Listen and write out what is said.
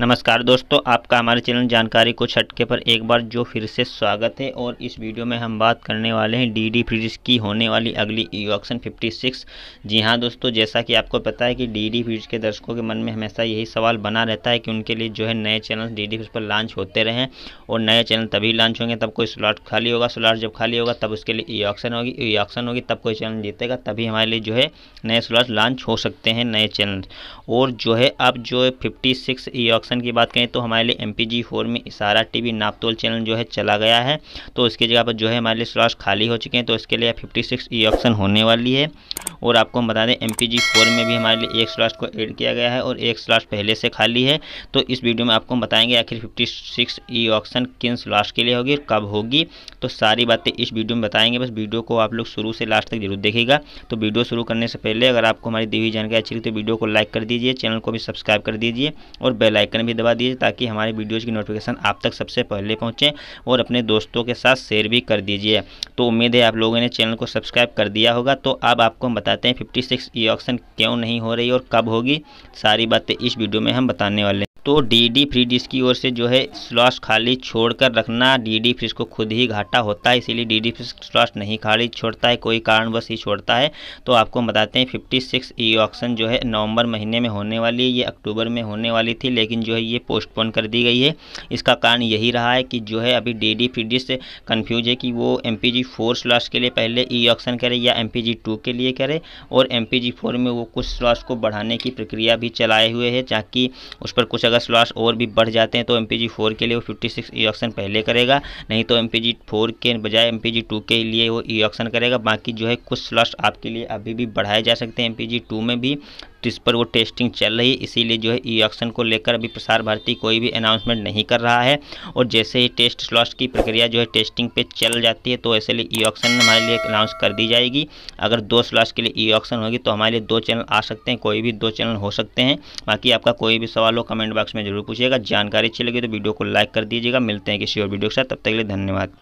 नमस्कार दोस्तों, आपका हमारे चैनल जानकारी को छटके पर एक बार जो फिर से स्वागत है और इस वीडियो में हम बात करने वाले हैं डी डी फ्रिज की होने वाली अगली ई ऑक्शन 56 जी हाँ दोस्तों, जैसा कि आपको पता है कि डी डी फ्रिज के दर्शकों के मन में हमेशा यही सवाल बना रहता है कि उनके लिए जो है नए चैनल डी डी फ्रिज पर लॉन्च होते रहें और नए चैनल तभी लॉन्च होंगे तब कोई स्लॉट खाली होगा। स्लॉट जब खाली होगा, तब उसके लिए ई ऑक्शन होगी। ई ऑक्शन होगी, तब कोई चैनल जीतेगा, तभी हमारे लिए जो है नए स्लॉट लॉन्च हो सकते हैं नए चैनल। और जो है, अब जो फिफ्टी सिक्स ई ऑक्शन की बात करें तो हमारे लिए एम पी में इशारा टी वी नापतोल चैनल जो है चला गया है। तो उसकी जगह पर जो है हमारे लिए स्लॉट खाली हो चुके हैं। तो इसके लिए फिफ्टी सिक्स ई ऑप्शन होने वाली है। और आपको हम बता दें एम पी में भी हमारे लिए एक स्लॉट को ऐड किया गया है और एक स्लॉट पहले से खाली है। तो इस वीडियो में आपको हम बताएँगे आखिर फिफ्टी सिक्स ई ऑक्शन किन स्लॉट्स के लिए होगी और कब होगी। तो सारी बातें इस वीडियो में बताएँगे। बस वीडियो को आप लोग शुरू से लास्ट तक ज़रूर देखेगा तो वीडियो शुरू करने से पहले अगर आपको हमारी दी हुई जानकारी अच्छी लगी तो वीडियो को लाइक कर दीजिए, चैनल को भी सब्सक्राइब कर दीजिए और बेल आइकन भी दबा दीजिए ताकि हमारे वीडियोज़ की नोटिफिकेशन आप तक सबसे पहले पहुँचे और अपने दोस्तों के साथ शेयर भी कर दीजिए। तो उम्मीद है आप लोगों ने चैनल को सब्सक्राइब कर दिया होगा। तो अब आपको हम बताते हैं फिफ्टी सिक्स ई ऑक्शन क्यों नहीं हो रही और कब होगी? सारी बातें इस वीडियो में हम बताने वाले हैं। तो डी डी फ्री डिश की ओर से जो है स्लॉट्स खाली छोड़कर रखना। डी डी फ्रिज को खुद ही घाटा होता है, इसीलिए डी डी फ्रिज स्लॉट्स नहीं खाली छोड़ता है, कोई कारणवश ही छोड़ता है। तो आपको बताते हैं फिफ्टी सिक्स ई ऑक्शन जो है नवंबर महीने में होने वाली है, ये अक्टूबर में होने वाली थी, लेकिन जो है ये पोस्टपोन कर दी गई है। इसका कारण यही रहा है कि जो है अभी D D free dish confuse है कि वो M P G four slots के लिए पहले ई ऑक्शन करे या एम पी जी टू के लिए करे, और एम पी जी फोर में वो कुछ स्लॉट्स को बढ़ाने की प्रक्रिया भी चलाए हुए है, ताकि उस पर कुछ अगर स्लॉट्स और भी बढ़ जाते हैं तो एम फोर के लिए वो फिफ्टी सिक्स ई ऑक्शन पहले करेगा, नहीं तो एम फोर के बजाय एम टू के लिए वो ई ऑक्शन करेगा, बाकी जो है कुछ स्लॉट्स आपके लिए अभी भी बढ़ाए जा सकते हैं एम टू में भी। इस पर वो टेस्टिंग चल रही है। इसीलिए जो है, ई ऑक्शन को लेकर अभी प्रसार भारती कोई भी अनाउंसमेंट नहीं कर रहा है। और जैसे ही टेस्ट स्लॉट्स की प्रक्रिया जो है टेस्टिंग पे चल जाती है तो ऐसे लिए ई ऑक्शन हमारे लिए अनाउंस कर दी जाएगी। अगर दो स्लॉट्स के लिए ई ऑक्शन होगी तो हमारे लिए दो चैनल आ सकते हैं, कोई भी दो चैनल हो सकते हैं। बाकी आपका कोई भी सवाल हो कमेंट बॉक्स में ज़रूर पूछिएगा। जानकारी अच्छी लगी तो वीडियो को लाइक कर दीजिएगा। मिलते हैं किसी और वीडियो के साथ। तब तक के लिए धन्यवाद।